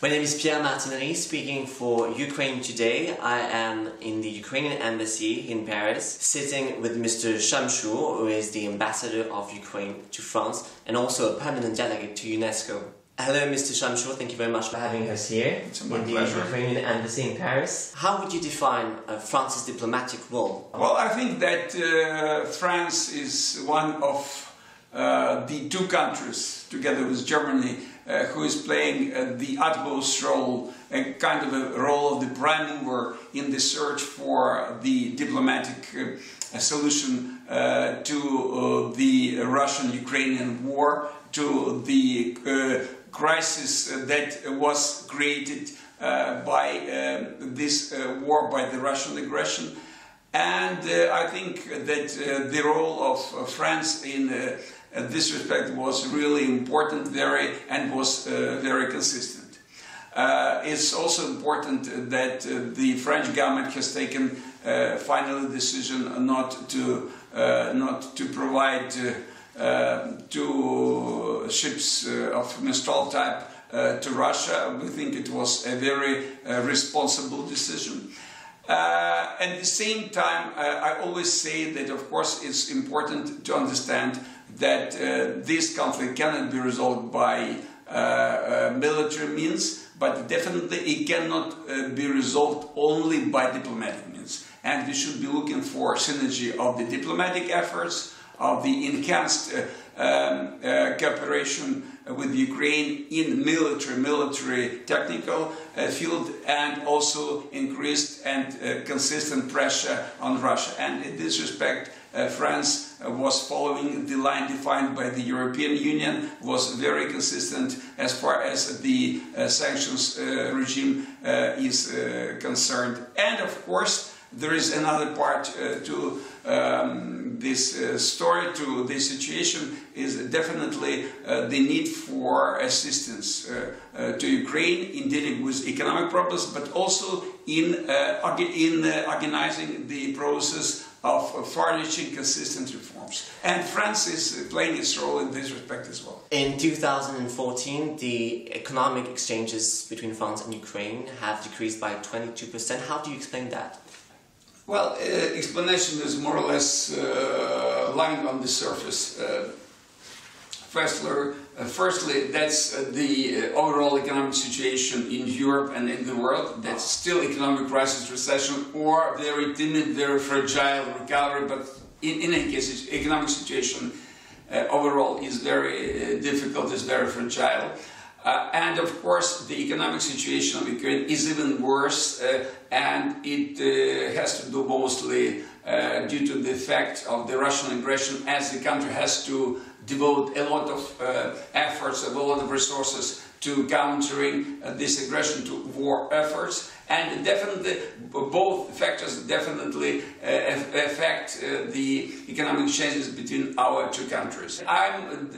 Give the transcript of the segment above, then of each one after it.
My name is Pierre Martinelli, speaking for Ukraine Today. I am in the Ukrainian embassy in Paris, sitting with Mr. Shamshur, who is the ambassador of Ukraine to France and also a permanent delegate to UNESCO. Hello, Mr. Shamshur. Thank you very much for having us here It's in the pleasure. Ukrainian embassy in Paris. How would you define uh, France's diplomatic role? Well, I think that uh, France is one of the two countries, together with Germany, uh, who is playing uh, the utmost role, a kind of a role of the prime mover in the search for the diplomatic uh, solution uh, to uh, the Russian-Ukrainian war, to the uh, crisis that was created uh, by um, this uh, war, by the Russian aggression. And uh, I think that uh, the role of uh, France in uh, this respect was really important, very and was uh, very consistent. Uh, it's also important that uh, the French government has taken uh, final decision not to uh, not to provide uh, uh, two ships of Mistral type to Russia. We think it was a very responsible decision. Uh, at the same time, uh, I always say that, of course, it's important to understand that uh, this conflict cannot be resolved by uh, uh, military means, but definitely it cannot uh, be resolved only by diplomatic means. And we should be looking for synergy of the diplomatic efforts, of the enhanced um, uh, cooperation with Ukraine in military, military technical uh, field, and also increased and uh, consistent pressure on Russia. And in this respect, uh, France was following the line defined by the European Union, was very consistent as far as the uh, sanctions regime is concerned. And of course, there is another part uh, to um, this uh, story, to this situation, is definitely uh, the need for assistance uh, uh, to Ukraine in dealing with economic problems, but also in, uh, in organizing the process of far-reaching consistent reforms. And France is playing its role in this respect as well. In 2014, the economic exchanges between France and Ukraine have decreased by 22%. How do you explain that? Well, uh, explanation is more or less uh, lying on the surface. Uh, firstly, uh, firstly, that's uh, the uh, overall economic situation in Europe and in the world. That's still economic crisis, recession, or very timid, very fragile recovery. But in, in any case, economic situation overall is very difficult, is very fragile. Uh, and of course, the economic situation of Ukraine is even worse, uh, and it uh, has to do mostly uh, due to the effect of the Russian aggression, as the country has to devote a lot of uh, efforts, a lot of resources to countering uh, this aggression, to war efforts, and definitely both factors definitely affect the economic changes between our two countries. I'm,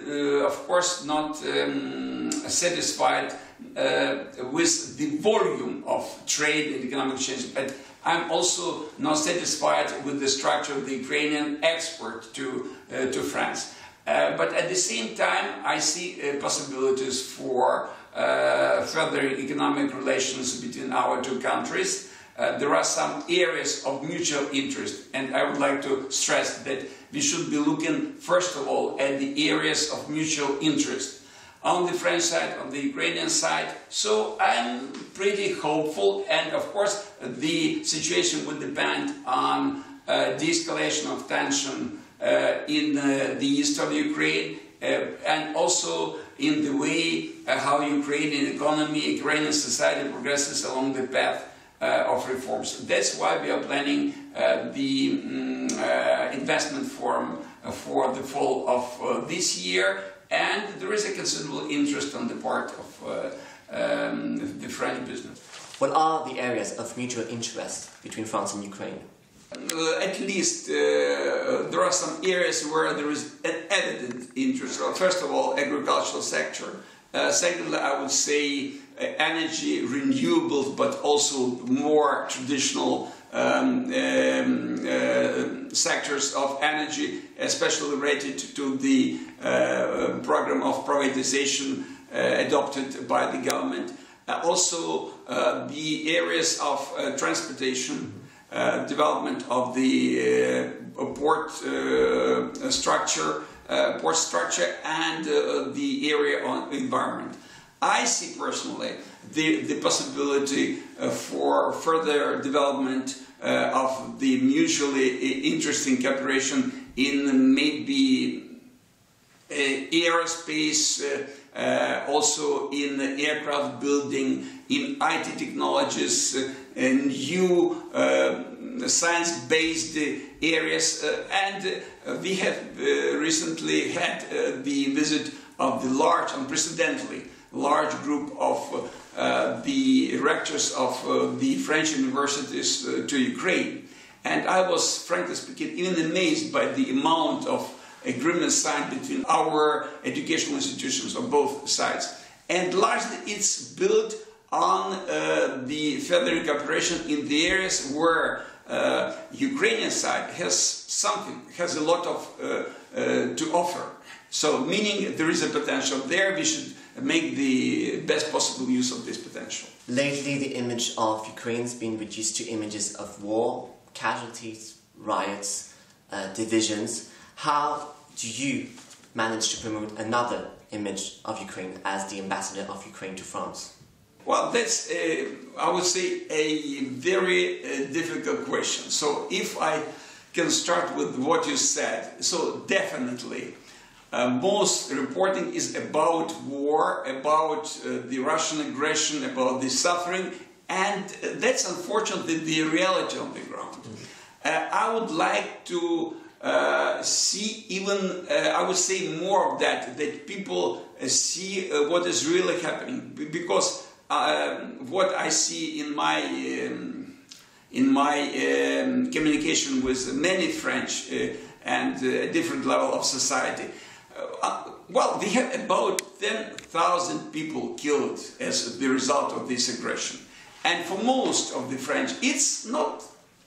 of course, not um, satisfied uh, with the volume of trade and economic change, but I'm also not satisfied with the structure of the Ukrainian export to, uh, to France. Uh, but at the same time, I see uh, possibilities for uh, further economic relations between our two countries. Uh, there are some areas of mutual interest, and I would like to stress that we should be looking, first of all, at the areas of mutual interest on the French side, on the Ukrainian side. So I'm pretty hopeful, and of course, the situation will depend on uh, de-escalation of tension uh, in uh, the east of Ukraine, uh, and also in the way uh, how Ukrainian economy, Ukrainian society progresses along the path uh, of reforms. That's why we are planning uh, the uh, investment forum for the fall of this year, and there is a considerable interest on the part of uh, um, the French business. What are the areas of mutual interest between France and Ukraine? Uh, at least uh, there are some areas where there is an evident interest. Well, first of all, agricultural sector. Uh, secondly, I would say uh, energy, renewables, but also more traditional um, um, sectors of energy, especially related to the uh, program of privatization uh, adopted by the government. uh, also uh, the areas of uh, transportation, uh, development of the uh, port uh, structure, port structure, and the area on environment. I see personally the, the possibility for further development of the mutually interesting cooperation in maybe aerospace uh, also in aircraft building, in IT technologies, uh, and new uh, science-based areas. Uh, and uh, we have uh, recently had the visit of the large, unprecedentedly large group of the rectors of the French universities to Ukraine. And I was, frankly speaking, even amazed by the amount of agreement signed between our educational institutions on both sides. And largely it's built on uh, the further cooperation in the areas where uh, Ukrainian side has something, has a lot of uh, uh to offer. So meaning there is a potential there, we should make the best possible use of this potential. Lately the image of Ukraine has been reduced to images of war, casualties, riots, uh, divisions. How do you manage to promote another image of Ukraine as the ambassador of Ukraine to France? Well, that's, uh, I would say, a very uh, difficult question. So, if I can start with what you said, so definitely, uh, most reporting is about war, about uh, the Russian aggression, about the suffering, and that's unfortunately the reality on the ground. -hmm. I would like to uh, see even, uh, I would say more of that, that people uh, see uh, what is really happening. Because um, what I see in my, um, in my um, communication with many French uh, and different level of society, well, we have about 10,000 people killed as the result of this aggression. And for most of the French, it's not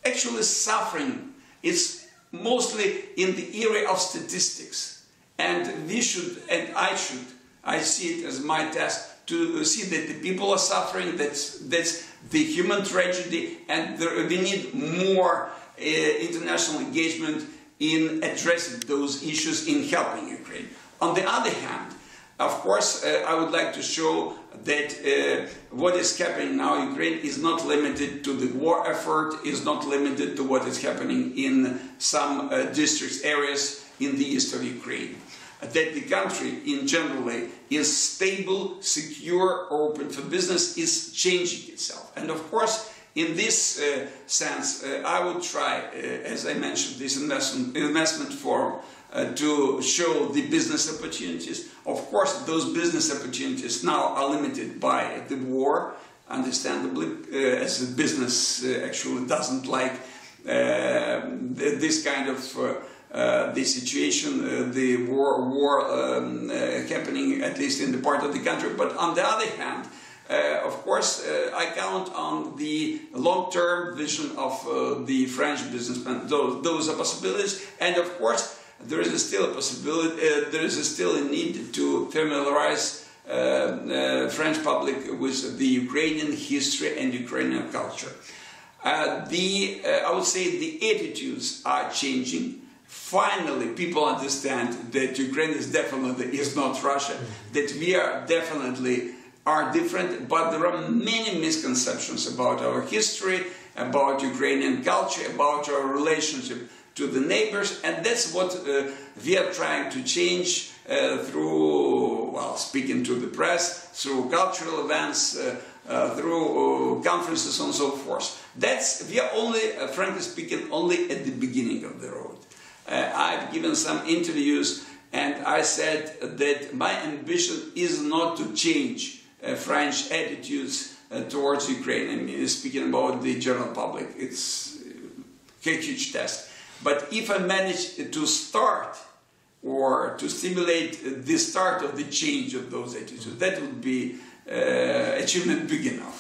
actually suffering, it's mostly in the area of statistics. And we should, and I should, I see it as my task to see that the people are suffering, that's, that's the human tragedy, and there, we need more uh, international engagement in addressing those issues in helping Ukraine. On the other hand, of course, uh, I would like to show that uh, what is happening now in Ukraine is not limited to the war effort, is not limited to what is happening in some uh, districts, areas in the east of Ukraine. That the country in generally is stable, secure, open for business is changing itself. And of course, in this uh, sense, uh, I would try, uh, as I mentioned, this investment, investment forum uh, to show the business opportunities. Of course, those business opportunities now are limited by the war, understandably, uh, as the business uh, actually doesn't like uh, this kind of uh, uh, the situation, the war, war um, happening at least in the part of the country. But on the other hand, uh, of course, uh, I count on the long-term vision of uh, the French businessmen. Those, those are possibilities, and of course, there is still a possibility, uh, there is still a need to familiarize uh, uh, French public with the Ukrainian history and Ukrainian culture. The, I would say the attitudes are changing. Finally, people understand that Ukraine is definitely is not Russia, that we are definitely are different, but there are many misconceptions about our history, about Ukrainian culture, about our relationship to the neighbors, and that's what uh, we are trying to change uh, through, well, speaking to the press, through cultural events, uh, uh through uh, conferences and so forth. That's, we are only, uh, frankly speaking, only at the beginning of the road. I've given some interviews and I said that my ambition is not to change Uh, French attitudes uh, towards Ukraine. I mean, speaking about the general public, it's a huge task. But if I manage to start or to stimulate the start of the change of those attitudes, that would be uh, achievement big enough.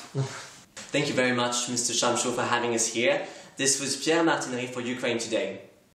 Thank you very much, Mr. Shamshur, for having us here. This was Pierre Martinery for Ukraine Today.